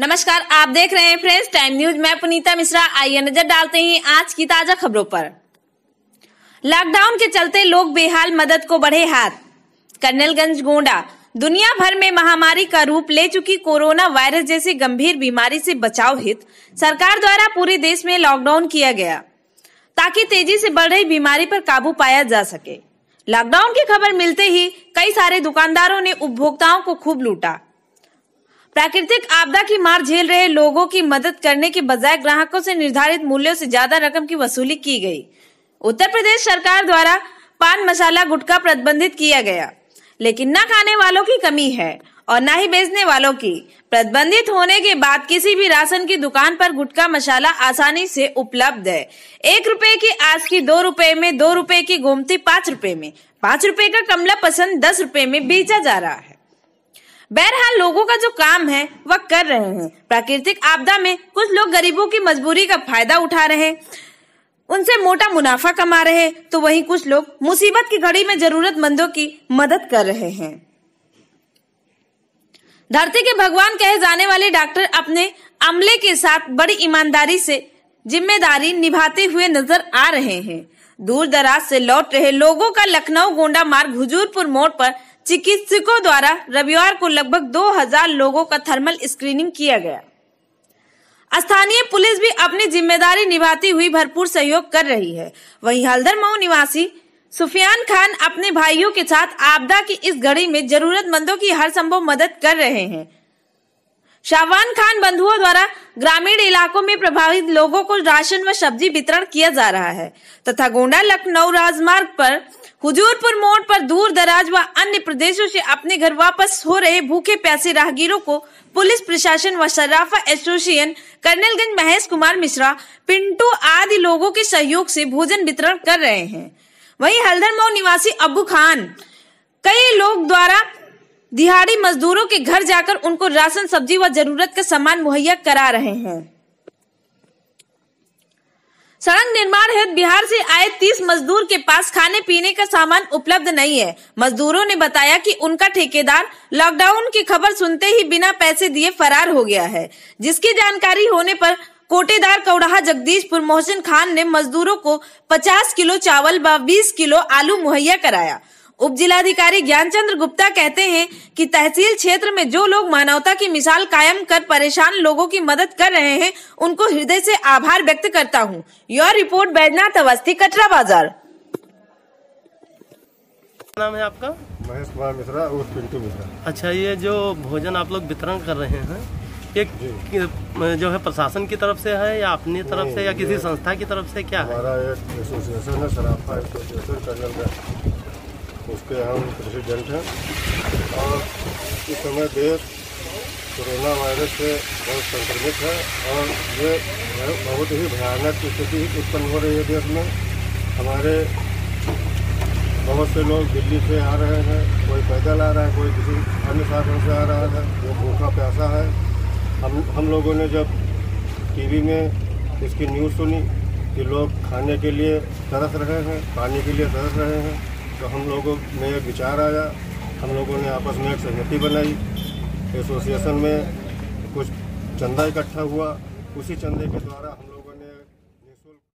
नमस्कार, आप देख रहे हैं फ्रेंड्स टाइम न्यूज़ मैं पुनीता मिश्रा, आइए नज़र डालते हैं आज की ताज़ा खबरों पर। लॉकडाउन के चलते लोग बेहाल, मदद को बढ़े हाथ। कर्नलगंज गोंडा, दुनिया भर में महामारी का रूप ले चुकी कोरोना वायरस जैसी गंभीर बीमारी से बचाव हित सरकार द्वारा पूरे देश में लॉकडाउन किया गया, ताकि तेज़ी से बढ़ रही बीमारी पर काबू पाया जा सके। लॉकडाउन की खबर मिलते ही कई सारे दुकानदारों ने उपभोक्ताओं को खूब लूटा। प्राकृतिक आपदा की मार झेल रहे लोगों की मदद करने के बजाय ग्राहकों से निर्धारित मूल्यों से ज़्यादा रकम की वसूली की गई। उत्तर प्रदेश सरकार द्वारा पान मसाला गुटखा प्रतिबंधित किया गया, लेकिन न खाने वालों की कमी है और न ही बेचने वालों की। प्रतिबंधित होने के बाद किसी भी राशन की दुकान पर गुटखा मसाला आसानी से उपलब्ध है। एक रुपए की आज की दो रुपए में, दो रुपए की गोमती पाँच रुपए में। पाँच रुपए का कमला पसंद दस रुपए में बेचा जा रहा है। बहरहाल लोगों का जो काम है, वह कर रहे हैं। प्राकृतिक आपदा में कुछ लोग गरीबों की मजबूरी का फ़ायदा उठा रहे हैं। उनसे मोटा मुनाफा कमा रहे तो वहीं कुछ लोग मुसीबत की घड़ी में जरूरतमंदों की मदद कर रहे हैं। धरती के भगवान कहे जाने वाले डॉक्टर अपने अमले के साथ बड़ी ईमानदारी से ज़िम्मेदारी निभाते हुए नज़र आ रहे हैं। दूर दराज से लौट रहे लोगों का लखनऊ गोंडा मार्ग हुजूरपुर मोड़ पर चिकित्सकों द्वारा रविवार को लगभग 2000 लोगों का थर्मल स्क्रीनिंग किया गया। स्थानीय पुलिस भी अपनी ज़िम्मेदारी निभाती हुई भरपूर सहयोग कर रही है। वहीं हल्दर मऊ निवासी सुफियान खान अपने भाइयों के साथ आपदा की इस घड़ी में जरूरतमंदों की हर संभव मदद कर रहे हैं। शाहवान खान बंधुओं द्वारा ग्रामीण इलाकों में प्रभावित लोगों को राशन व सब्ज़ी वितरण किया जा रहा है तथा गोंडा लखनऊ राजमार्ग पर हुजूरपुर मोड़ पर दूर दराज व अन्य प्रदेशों से अपने घर वापस हो रहे भूखे प्यासे राहगीरों को पुलिस प्रशासन व सराफा एसोसिएशन कर्नलगंज महेश कुमार मिश्रा, पिंटू आदि लोगों के सहयोग से भोजन वितरण कर रहे हैं। वहीं हल्दर मऊ निवासी अबू खान, कई लोग द्वारा दिहाड़ी मजदूरों के घर जाकर उनको राशन, सब्ज़ी व ज़रूरत का सामान मुहैया करा रहे हैं। सड़क निर्माण हेतु बिहार से आए 30 मजदूर के पास खाने पीने का सामान उपलब्ध नहीं है। मजदूरों ने बताया कि उनका ठेकेदार लॉकडाउन की खबर सुनते ही बिना पैसे दिए फरार हो गया है। जिसकी जानकारी होने पर कोटेदार कौड़ाहा जगदीशपुर मोहसिन खान ने मजदूरों को 50 किलो चावल व 20 किलो आलू मुहैया कराया। उप जिलाधिकारी ज्ञानचंद्र गुप्ता कहते हैं कि तहसील क्षेत्र में जो लोग मानवता की मिसाल कायम कर परेशान लोगों की मदद कर रहे हैं उनको हृदय से आभार व्यक्त करता हूँ। Your report Baijnath Awasthi Katra Bazaar. नाम है आपका? महेश कुमार मिश्रा और पिंटू मिश्रा। अच्छा ये जो भोजन आप लोग वितरण कर रहे हैं ये जो। है प्रशासन की तरफ़ से है या अपनी तरफ़ से या किसी संस्था की तरफ़ से क्या है? हमारा एक एसोसिएशन है सराफा एसोसिएशन उसके हम प्रेसिडेंट हैं। और इस समय देश कोरोना वायरस से बहुत संक्रमित है और ये बहुत ही भयानक स्थिति उत्पन्न हो रही है देश में। हमारे बहुत से लोग दिल्ली से आ रहे हैं, कोई पैदल आ रहा है, कोई किसी अन्य साधन से आ रहा है, वो भूखा प्यासा है। हम हम लोगों ने जब टीवी में इसकी न्यूज़ सुनी कि लोग खाने के लिए तरस रहे हैं, पानी के लिए तरस रहे हैं तो हम लोगों में एक विचार आया। हम लोगों ने आपस में एक सहमति बनाई। एसोसिएशन में कुछ चंदा इकट्ठा हुआ। उसी चंदे के द्वारा हम